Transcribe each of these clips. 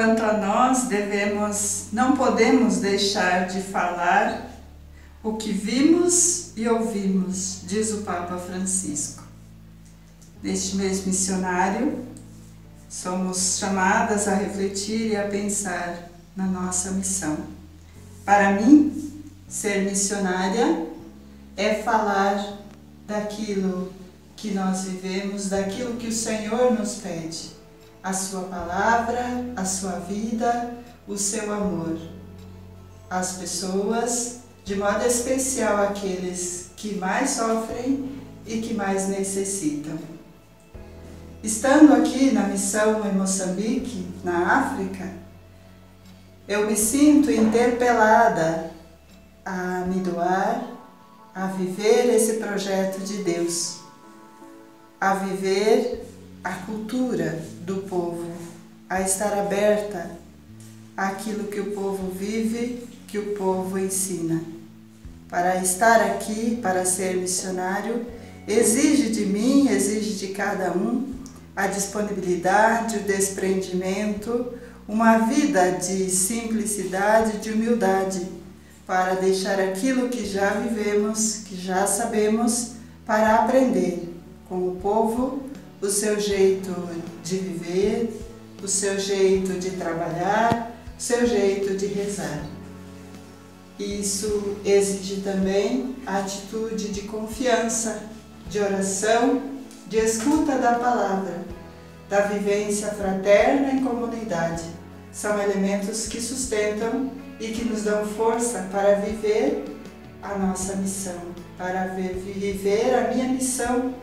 Quanto a nós, devemos, não podemos deixar de falar o que vimos e ouvimos, diz o Papa Francisco. Neste mês missionário, somos chamadas a refletir e a pensar na nossa missão. Para mim, ser missionária é falar daquilo que nós vivemos, daquilo que o Senhor nos pede, a Sua palavra, a Sua vida, o seu amor. As pessoas, de modo especial aqueles que mais sofrem e que mais necessitam. Estando aqui na missão em Moçambique, na África, eu me sinto interpelada a me doar, a viver esse projeto de Deus, a viver a cultura do povo, a estar aberta àquilo que o povo vive, que o povo ensina. Para estar aqui, para ser missionário, exige de mim, exige de cada um a disponibilidade, o desprendimento, uma vida de simplicidade, de humildade, para deixar aquilo que já vivemos, que já sabemos, para aprender com o povo o seu jeito de viver, o seu jeito de trabalhar, o seu jeito de rezar. Isso exige também a atitude de confiança, de oração, de escuta da palavra, da vivência fraterna em comunidade são elementos que sustentam e que nos dão força para viver a nossa missão, para viver a minha missão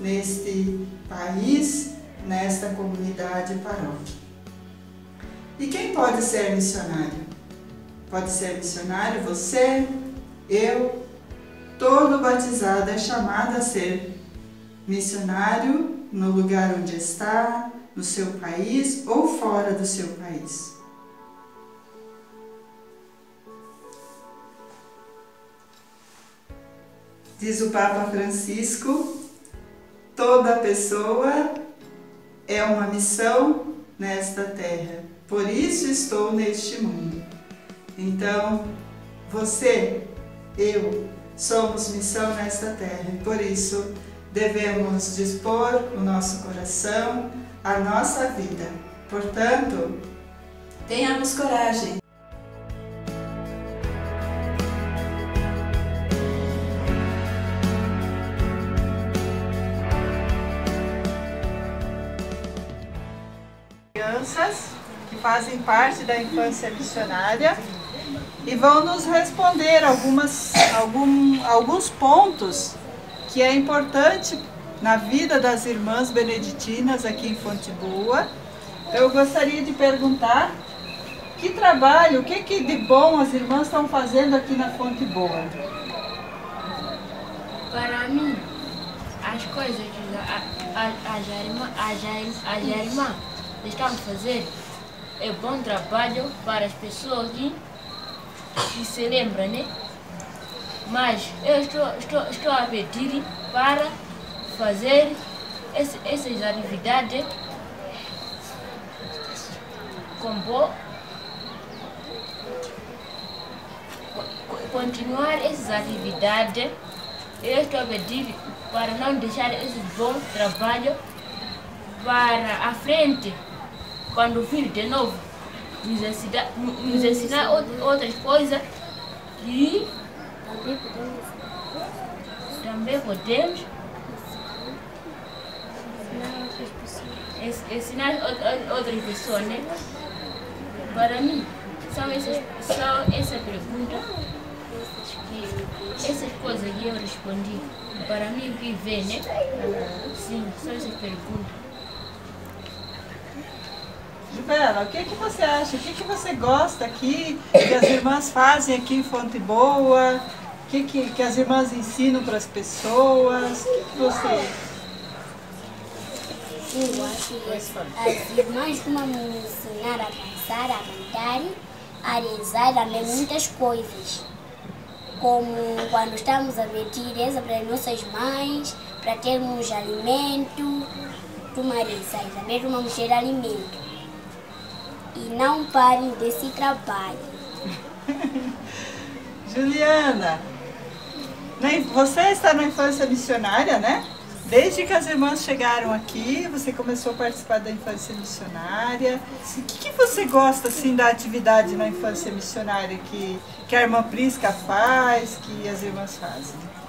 neste país, nesta comunidade paróquia. E quem pode ser missionário? Pode ser missionário você, eu, todo batizado é chamado a ser missionário no lugar onde está, no seu país ou fora do seu país. Diz o Papa Francisco: toda pessoa é uma missão nesta terra, por isso estou neste mundo. Então, você, eu, somos missão nesta terra, por isso devemos dispor o nosso coração, a nossa vida. Portanto, tenhamos coragem. Crianças que fazem parte da infância missionária e vão nos responder algumas, algum, alguns pontos que é importante na vida das irmãs beneditinas aqui em Fonte Boa. Eu gostaria de perguntar que trabalho, o que, que de bom as irmãs estão fazendo aqui na Fonte Boa? Para mim, as coisas a, a, a, a, a irmã estão fazendo é bom trabalho para as pessoas que, que se lembram, né? Mas eu estou, estou, estou a pedir para fazer esse, essas atividades com boa continuar essas atividades. Eu estou a pedir para não deixar esse bom trabalho para a frente quando vir de novo nos ensinar, nos ensinar outras coisas e também podemos ensinar outras pessoas, né? Para mim, são essas, são essa pergunta, que, essas coisas que eu respondi. Para mim, viver, né? Sim, são essas perguntas. Bela, o que, que você acha? O que, que você gosta aqui, que as irmãs fazem aqui em Fonte Boa? O que, que, que as irmãs ensinam para as pessoas? O que, que você eu acho que as irmãs vão me ensinar a pensar, a cantar, a rezar, também muitas coisas. Como quando estamos a pedir reza para as nossas mães, para termos alimento, tomar reza, também vamos ter alimento. E não parem desse trabalho. Juliana, você está na infância missionária, né? Desde que as irmãs chegaram aqui, você começou a participar da infância missionária. O que, que você gosta assim da atividade na infância missionária que, que a irmã Prisca faz, que as irmãs fazem?